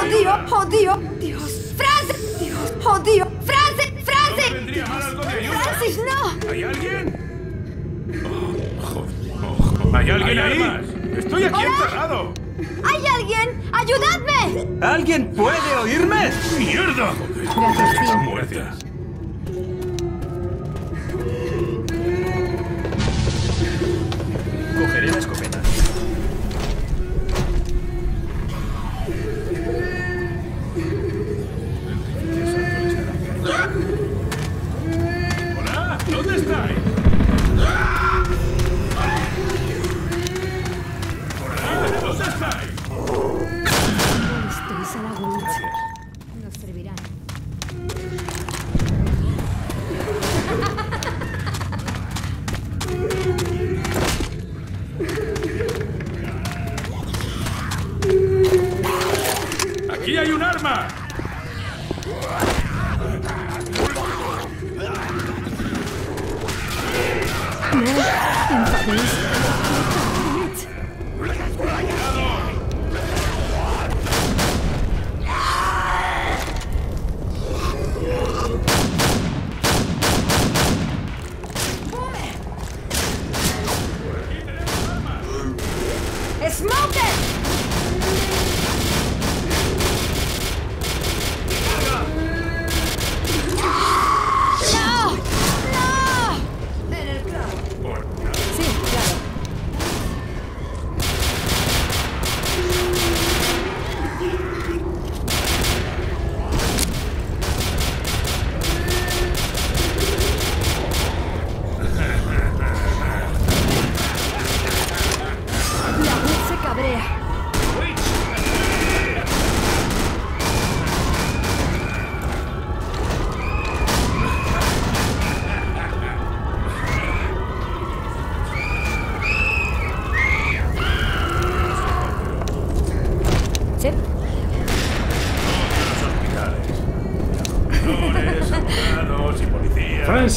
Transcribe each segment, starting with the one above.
¡Oh, Dios! ¡Oh, Dios! ¡Dios! ¡Francis! ¡Dios! ¡Oh, Dios! ¡Francis! ¿No ¡Francis! vendría mal algo de ayuda? ¡Francis, no! ¿Hay alguien? Oh, joder. Oh, ¿Hay alguien ahí? ¡Estoy aquí ¿Hola? encerrado! ¿Hay alguien? ¡Ayudadme! ¿Alguien puede oírme? ¡Mierda! Gracias. Cogeré la ¡Aquí hay un arma! ¡Smoker!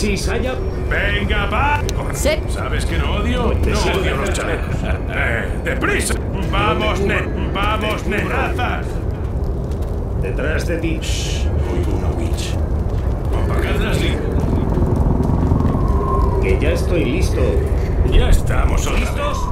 ¡Venga, va! Sí. ¿Sabes que no odio? te No odio los chalecos. ¡Eh! ¡Deprisa! ¡Vamos, ne! ¡Vamos, negazas! Detrás de ti. Oigo una witch. Apagad las Que ya estoy listo. Ya estamos listos.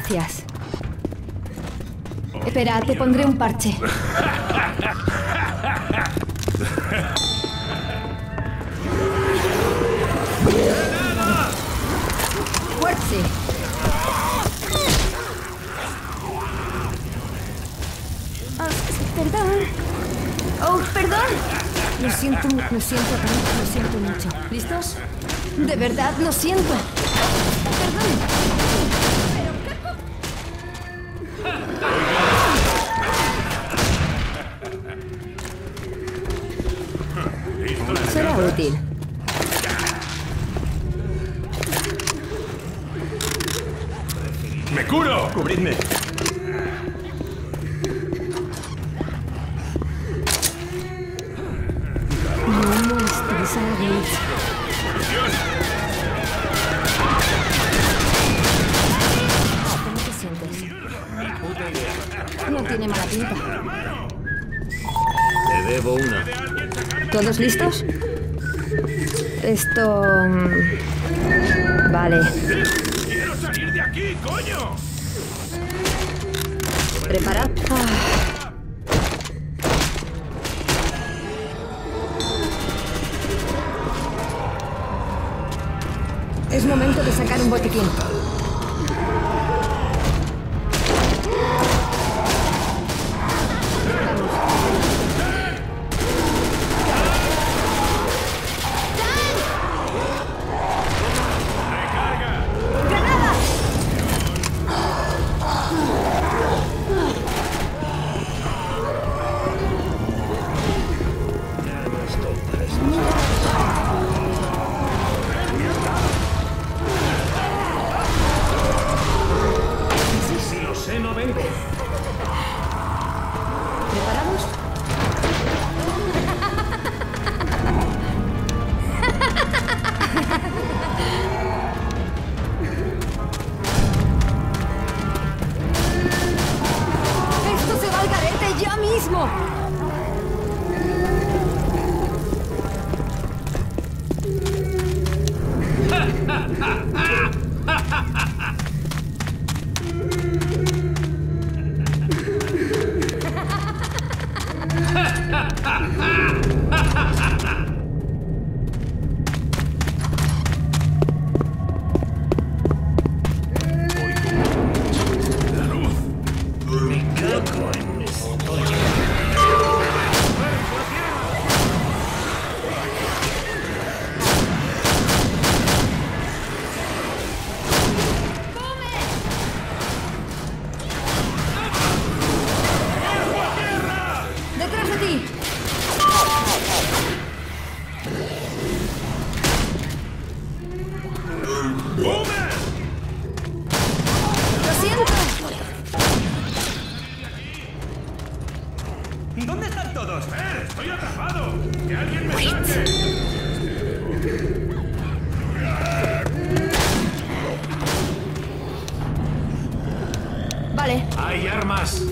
Gracias. Espera, te pondré un parche. ¡Fuerte! Ah, perdón. Oh, perdón. Lo siento, lo siento, lo siento mucho. ¿Listos? De verdad, lo siento. Perdón. Útil. ¡Me curo! Cubridme. No molestéis a la Blitz. ¿Cómo te sientes? No tiene mala pinta. Te debo una. ¿Todos listos? Esto... mm, Vale. ¡Quiero salir de aquí, coño! ¿Preparad? Ah. Es momento de sacar un botiquín. Lo sé, armas.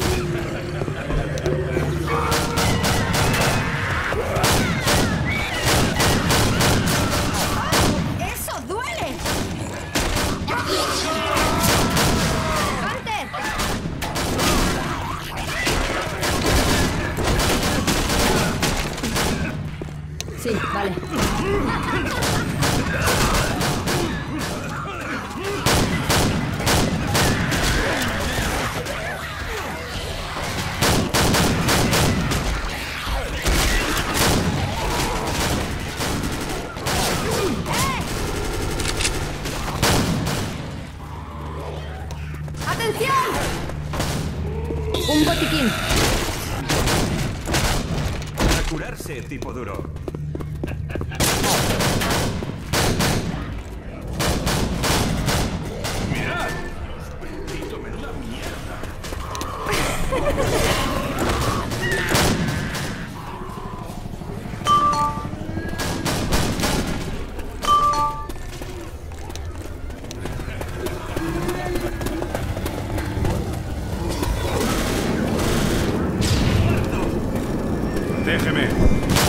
¡eso duele! ¡Hunter! Sí, vale. Tipo duro. Protege-me.